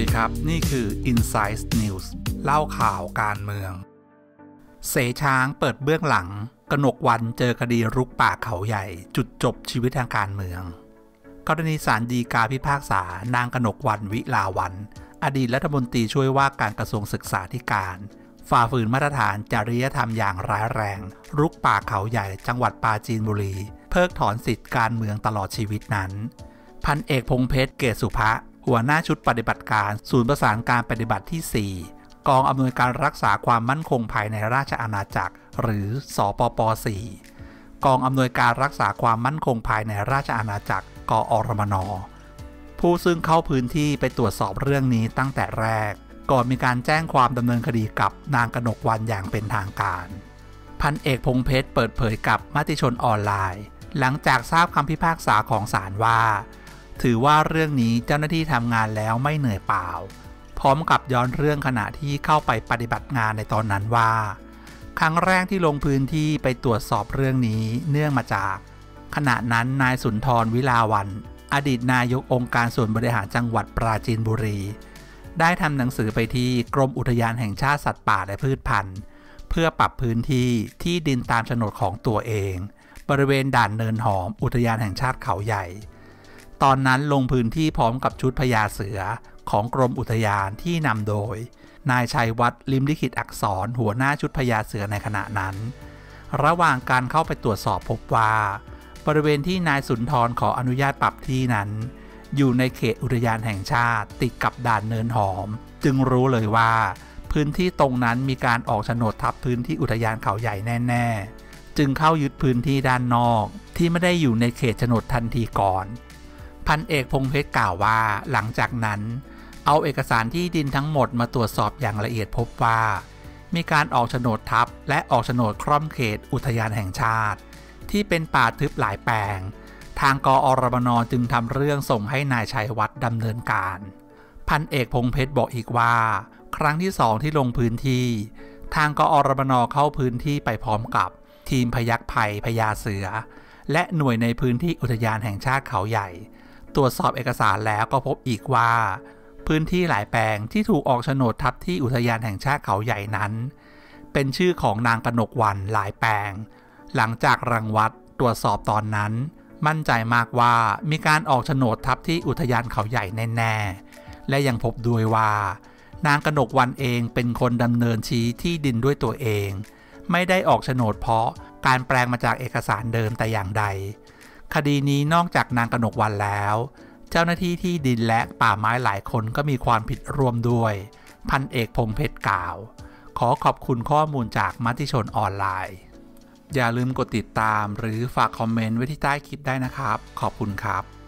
ดีครับ นี่คือ Inside News เล่าข่าวการเมือง เสช้างเปิดเบื้องหลัง กนกวันเจอคดีรุกป่าเขาใหญ่ จุดจบชีวิตทางการเมือง กรณีสารดีกาพิพากษา นางกนกวันวิลาวัน อดีตรัฐมนตรีช่วยว่าการกระทรวงศึกษาธิการ ฝ่าฝืนมาตรฐานจริยธรรมอย่างร้ายแรง รุกป่าเขาใหญ่ จังหวัดปราจีนบุรี เพิกถอนสิทธิการเมืองตลอดชีวิตนั้น พันเอกพงเพชรเกศสุภะ หัวหน้าชุดปฏิบัติการ ศูนย์ประสานการปฏิบัติที่ 4 กองอำนวยการรักษาความมั่นคงภายในราชอาณาจักร หรือสอปป 4 กองอำนวยการรักษาความมั่นคงภายในราชอาณาจักร กอรมน ผู้ซึ่งเข้าพื้นที่ไปตรวจสอบเรื่องนี้ตั้งแต่แรก ก่อนมีการแจ้งความดำเนินคดีกับนางกนกวันอย่างเป็นทางการ พันเอกพงเพชรเปิดเผยกับมติชนออนไลน์ หลังจากทราบคำพิพากษาของศาลว่า ถือว่าเรื่องนี้เจ้าหน้าที่ทำงานแล้วไม่เหนื่อยเปล่า พร้อมกับย้อนเรื่องขณะที่เข้าไปปฏิบัติงานในตอนนั้นว่า ครั้งแรกที่ลงพื้นที่ไปตรวจสอบเรื่องนี้เนื่องมาจาก ขณะนั้นนายสุนทรวิลาวัน อดีตนายกองค์การส่วนบริหารจังหวัดปราจีนบุรี ได้ทำหนังสือไปที่กรมอุทยานแห่งชาติสัตว์ป่าและพืชพันธุ์ เพื่อปรับพื้นที่ที่ดินตามโฉนดของตัวเอง บริเวณด่านเนินหอมอุทยานแห่งชาติเขาใหญ่ ตอนนั้นลงพื้นที่พร้อมกับชุดพญาเสือของกรมอุทยานที่นำโดย นายชัยวัฒน์ลิมลิขิตอักษรหัวหน้าชุดพญาเสือในขณะนั้น ระหว่างการเข้าไปตรวจสอบพบว่า บริเวณที่นายสุนทรขออนุญาตปรับที่นั้น อยู่ในเขตอุทยานแห่งชาติติดกับด่านเนินหอม จึงรู้เลยว่า พื้นที่ตรงนั้นมีการออกโฉนดทับพื้นที่อุทยานเขาใหญ่แน่ ๆ จึงเข้ายึดพื้นที่ด้านนอกที่ไม่ได้อยู่ในเขตโฉนดทันทีก่อน พันเอกพงเพชรกล่าวว่า หลังจากนั้น เอาเอกสารที่ดินทั้งหมดมาตรวจสอบอย่างละเอียดพบว่า มีการออกโฉนดทับ และออกโฉนดคร่อมเขตอุทยานแห่งชาติ ที่เป็นป่าทึบหลายแปลง ทางกอรบนจึงทำเรื่องส่งให้นายชัยวัฒน์ดำเนินการ พันเอกพงเพชรบอกอีกว่า ครั้งที่สองที่ลงพื้นที่ ทางกอรบนเข้าพื้นที่ไปพร้อมกับ ทีมพยักภัยพญาเสือ และหน่วยในพื้นที่อุทยานแห่งชาติเขาใหญ่ ตรวจสอบเอกสารแล้วก็พบอีกว่า พื้นที่หลายแปลงที่ถูกออกโฉนดทับที่อุทยานแห่งชาติเขาใหญ่นั้น เป็นชื่อของนางกนกวันหลายแปลง หลังจากรังวัดตรวจสอบตอนนั้น มั่นใจมากว่ามีการออกโฉนดทับที่อุทยานเขาใหญ่แน่ๆและยังพบด้วยว่า นางกนกวันเองเป็นคนดำเนินชี้ที่ดินด้วยตัวเอง ไม่ได้ออกโฉนดเพราะการแปลงมาจากเอกสารเดิมแต่อย่างใด คดีนี้นอกจากนางกนกวันแล้ว เจ้าหน้าที่ที่ดินและป่าไม้หลายคนก็มีความผิดร่วมด้วย พันเอกพงเพชรกล่าว ขอขอบคุณข้อมูลจากมัติชนออนไลน์ อย่าลืมกดติดตามหรือฝากคอมเมนต์ไว้ที่ใต้คลิปได้นะครับ ขอบคุณครับ